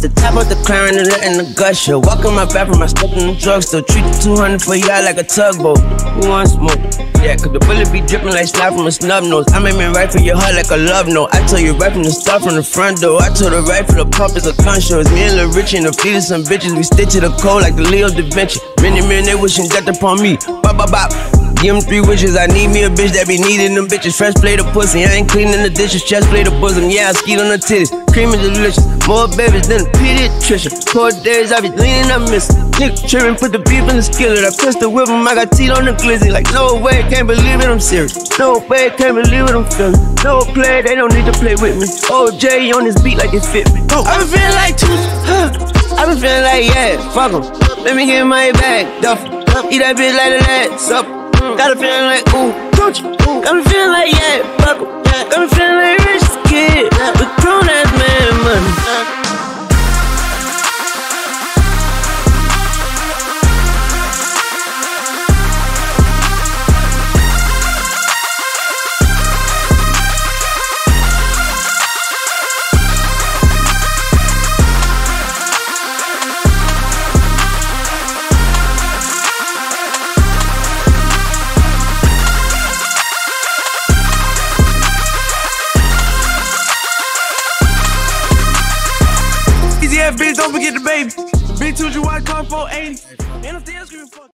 Hop of the clown and letting the gusher. Walk in my bathroom, I step in the drugstore. Treat the 200 for y'all like a tugboat. Who wants smoke? Yeah, cause the bullet be dripping like slap from a snub nose. I made me right for your heart like a love note. I tell you right from the start from the front door. I told her right for the pump is a gun show. It's me and Lil Richie and the fleet of some bitches. We stitch to the code like the Leo da Vinci. Many men they wishing death upon me. Bop, bop, bop. Give them three wishes. I need me a bitch that be needing them bitches. Fresh plate of pussy. I ain't cleaning the dishes. Chest plate of bosom. Yeah, I skied on the titties. Cream is delicious. More babies than a pediatrician. Four days I be leaning, I miss. Nigga tripping, put the beef in the skillet. I pistol whip him. I got teeth on the glizzy. Like, no way, can't believe it, I'm serious. No way, can't believe it, I'm feeling. No play, they don't need to play with me. OJ on this beat like it fit me. Oh. I been feeling like two. Huh. I been feeling like, yeah, fuck em. Let me get my bag, duff. Eat that bitch like the last supper. Got a feeling like, ooh, Gucci. Got me feeling like, yeah, fuck. Got me feeling like rich Bitch, don't forget the baby. B2 G Y Con 480. And I'm still screaming fuck.